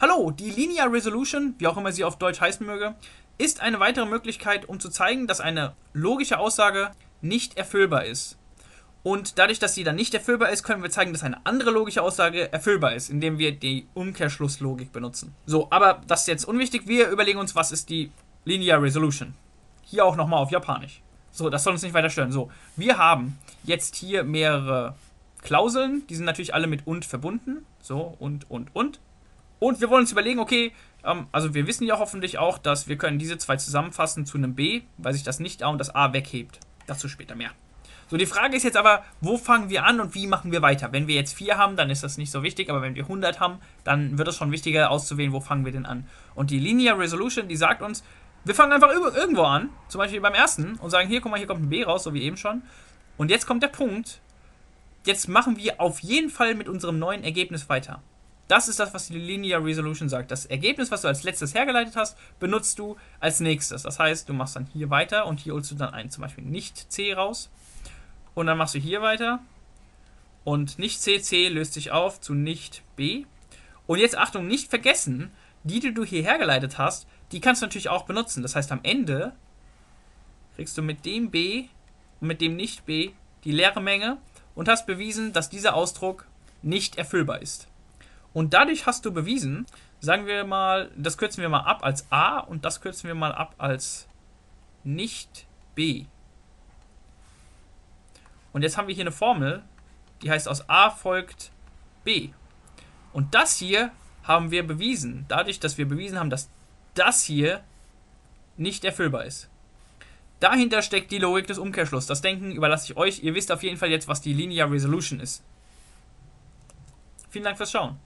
Hallo, die Linear Resolution, wie auch immer sie auf Deutsch heißen möge, ist eine weitere Möglichkeit, um zu zeigen, dass eine logische Aussage nicht erfüllbar ist. Und dadurch, dass sie dann nicht erfüllbar ist, können wir zeigen, dass eine andere logische Aussage erfüllbar ist, indem wir die Umkehrschlusslogik benutzen. So, aber das ist jetzt unwichtig. Wir überlegen uns, was ist die Linear Resolution. Hier auch nochmal auf Japanisch. So, das soll uns nicht weiter stören. So, wir haben jetzt hier mehrere Klauseln. Die sind natürlich alle mit und verbunden. So, und, und, und. Und wir wollen uns überlegen, okay, ähm, also wir wissen ja hoffentlich auch, dass wir können diese zwei zusammenfassen zu einem B, weil sich das nicht A und das A weghebt. Dazu später mehr. So, die Frage ist jetzt aber, wo fangen wir an und wie machen wir weiter? Wenn wir jetzt 4 haben, dann ist das nicht so wichtig, aber wenn wir 100 haben, dann wird es schon wichtiger auszuwählen, wo fangen wir denn an. Und die Linear Resolution, die sagt uns, wir fangen einfach irgendwo an, zum Beispiel beim ersten, und sagen, hier, guck mal, hier kommt ein B raus, so wie eben schon. Und jetzt kommt der Punkt, jetzt machen wir auf jeden Fall mit unserem neuen Ergebnis weiter. Das ist das, was die Linear Resolution sagt. Das Ergebnis, was du als letztes hergeleitet hast, benutzt du als nächstes. Das heißt, du machst dann hier weiter und hier holst du dann ein, zum Beispiel nicht C raus. Und dann machst du hier weiter. Und nicht C, C löst sich auf zu nicht B. Und jetzt Achtung, nicht vergessen, die, die du hier hergeleitet hast, die kannst du natürlich auch benutzen. Das heißt, am Ende kriegst du mit dem B und mit dem nicht B die leere Menge und hast bewiesen, dass dieser Ausdruck nicht erfüllbar ist. Und dadurch hast du bewiesen, sagen wir mal, das kürzen wir mal ab als A und das kürzen wir mal ab als nicht B. Und jetzt haben wir hier eine Formel, die heißt aus A folgt B. Und das hier haben wir bewiesen, dadurch, dass wir bewiesen haben, dass das hier nicht erfüllbar ist. Dahinter steckt die Logik des Umkehrschlusses. Das Denken überlasse ich euch. Ihr wisst auf jeden Fall jetzt, was die Linear Resolution ist. Vielen Dank fürs Schauen.